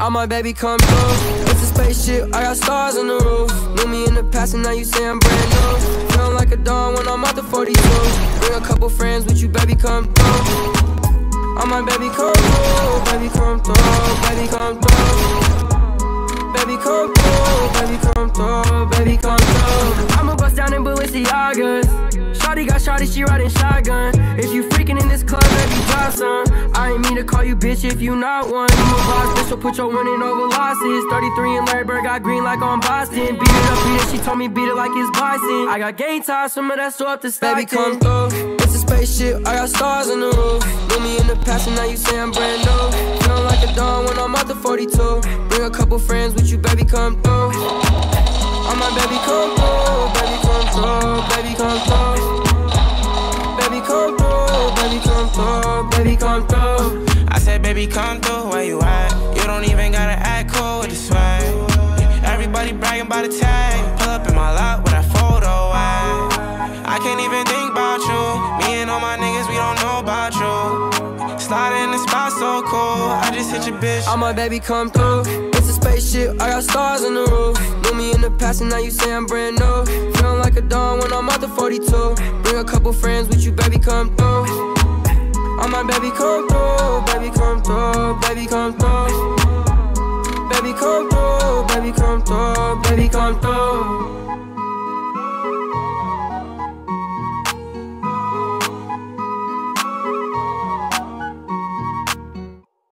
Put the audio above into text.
I my baby come through. It's a spaceship, I got stars on the roof. Knew me in the past and now you say I'm brand new. Feeling like a dawn when I'm out the 42. Bring a couple friends with you, baby, come through. I my baby come through, baby come through, baby come through. Baby come through, baby come through, baby come through. I'ma bust down in Balenciagas. Shawty got shawty, she riding shotgun. If you freaking in this club, baby, drop some. I ain't mean to call you bitch if you not one. You a boss, bitch, so put your winning over losses. 33 in Larry Bird, got green like on Boston. Beat it up, beat it, she told me beat it like it's Boston. I got game time, some of that so up to Stockton. Baby, come through. It's a spaceship, I got stars in the roof. Knew me in the past, and now you say I'm brand new. Feeling like a dawn when I'm out the 42. Bring a couple friends with you, baby, come through. All my baby, come through, baby, come through, baby, come through. Baby, come through, baby, come through, baby, come through. by the tag. Pull up in my lot with a photo wag. I can't even think about you. Me and all my niggas, we don't know about you. Slide in the spot so cool. I just hit your bitch. I'm a baby come through. It's a spaceship, I got stars in the roof. Knew me in the past and now you say I'm brand new. Feeling like a dawn when I'm out the 42. Bring a couple friends with you, baby come through. I'm my baby come through, baby come through, baby come through. Baby come through, baby come through baby, come through.